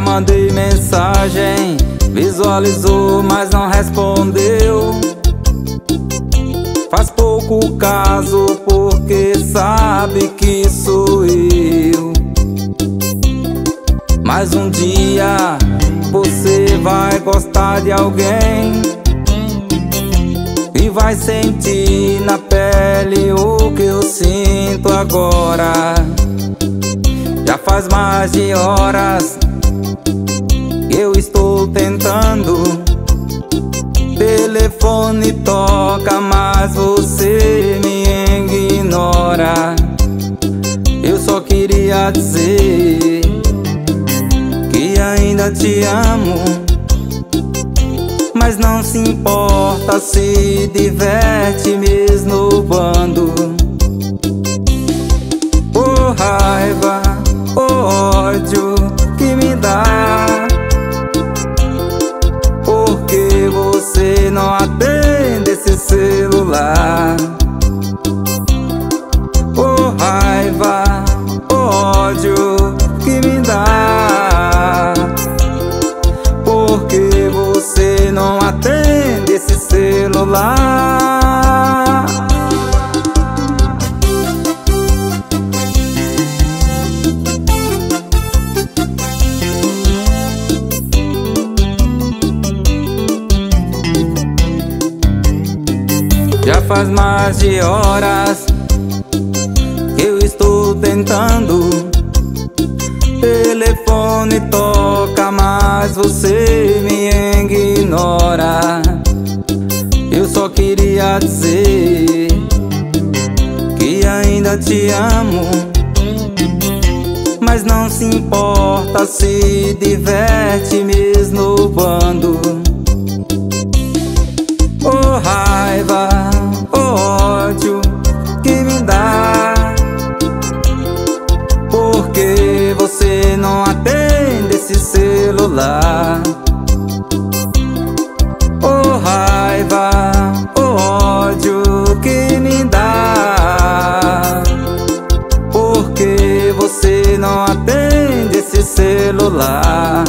Já mandei mensagem, visualizou, mas não respondeu. Faz pouco caso porque sabe que sou eu. Mas um dia você vai gostar de alguém e vai sentir na pele o que eu sinto agora. Já faz mais de horas eu estou tentando. Telefone toca, mas você me ignora. Eu só queria dizer que ainda te amo. Mas não se importa se diverte mesmo no bando. Por raiva ódio faz mais de horas que eu estou tentando. Telefone toca, mas você me ignora. Eu só queria dizer que ainda te amo. Mas não se importa se diverte mesmo bando. Celular Oh raiva, oh ódio que me dá. Porque você não atende esse celular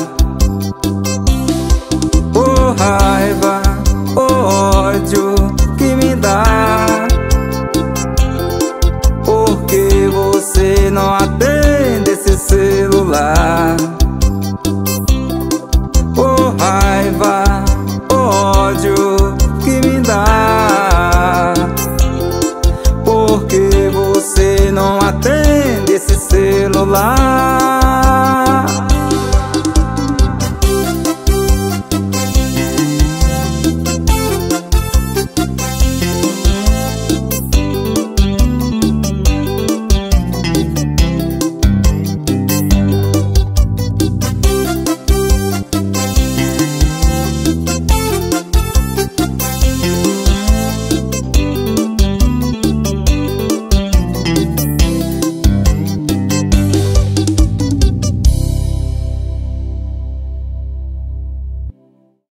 Você